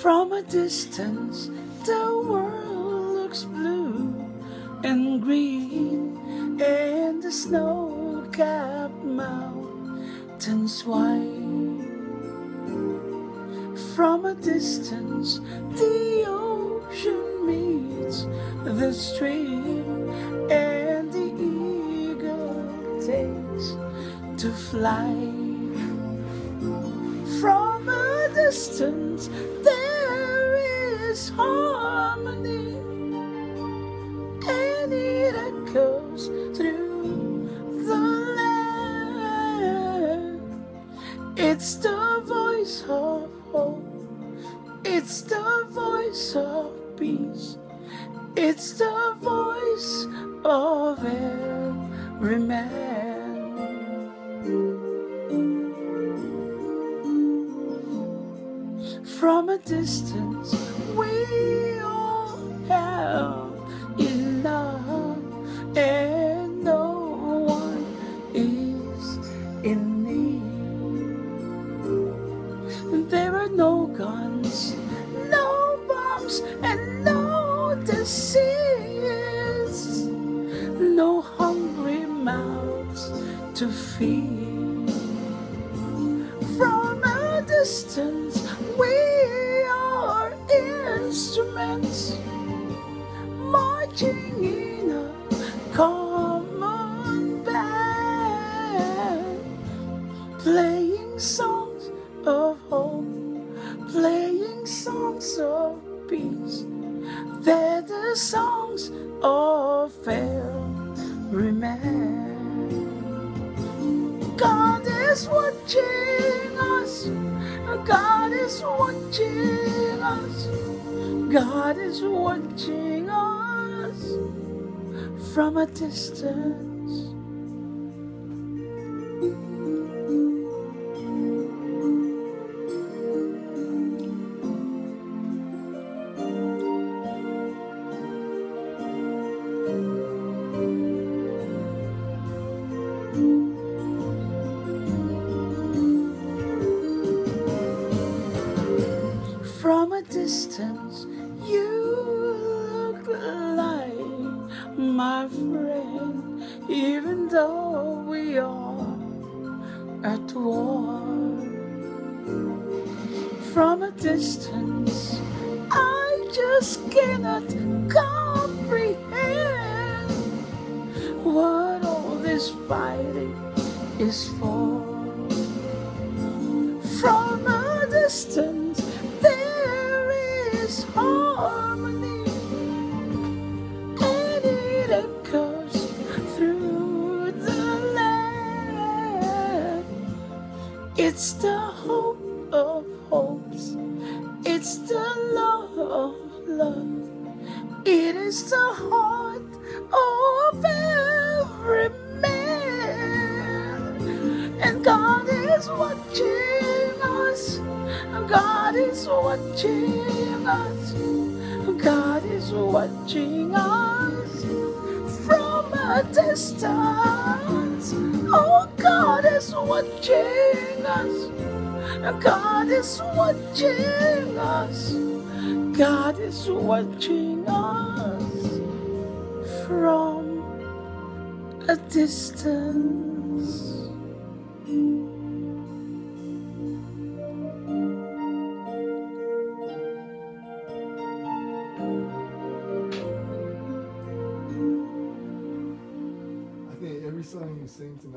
From a distance, the world looks blue and green, and the snow-capped mountains white. From a distance, the ocean meets the stream, fly. From a distance, there is harmony, and it echoes through the land. It's the voice of hope, it's the voice of peace, it's the voice of every man. Distance, we all have enough, and no one is in need. There are no guns, no bombs, and no disease, no hungry mouths to feed. From a distance, marching in a common band, playing songs of hope, playing songs of peace. They're the songs of every man. God is watching us. God is watching us. God is watching us from a distance. From a distance, you look like my friend, even though we are at war. From a distance, I just cannot comprehend what all this fighting is for. Hope of hopes, it's the love of love, it is the heart of every man, and God is watching us. God is watching us. God is watching us from a distance. Oh, God is watching us. God is watching us. God is watching us from a distance. I think every song you sing tonight.